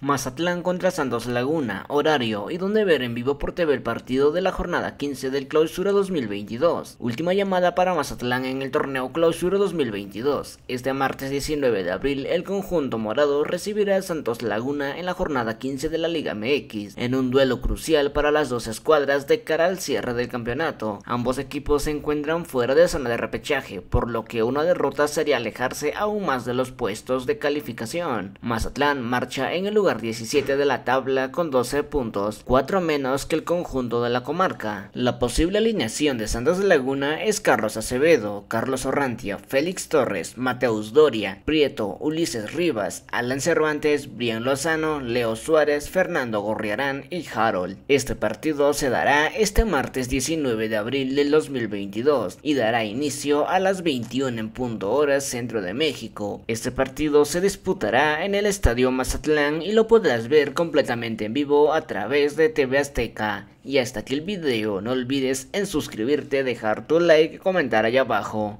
Mazatlán contra Santos Laguna, horario y donde ver en vivo por TV el partido de la jornada 15 del Clausura 2022. Última llamada para Mazatlán en el torneo Clausura 2022. Este martes 19 de abril, el conjunto morado recibirá a Santos Laguna en la jornada 15 de la Liga MX, en un duelo crucial para las dos escuadras de cara al cierre del campeonato. Ambos equipos se encuentran fuera de zona de repechaje, por lo que una derrota sería alejarse aún más de los puestos de calificación. Mazatlán marcha en el lugar 17 de la tabla con 12 puntos, 4 menos que el conjunto de la comarca. La posible alineación de Santos de Laguna es Carlos Acevedo, Carlos Orrantia, Félix Torres, Mateus Doria, Prieto, Ulises Rivas, Alan Cervantes, Brian Lozano, Leo Suárez, Fernando Gorriarán y Harold. Este partido se dará este martes 19 de abril del 2022 y dará inicio a las 21 en punto horas centro de México. Este partido se disputará en el Estadio Mazatlán y lo podrás ver completamente en vivo a través de TV Azteca. Y hasta aquí el video, no olvides en suscribirte, dejar tu like y comentar allá abajo.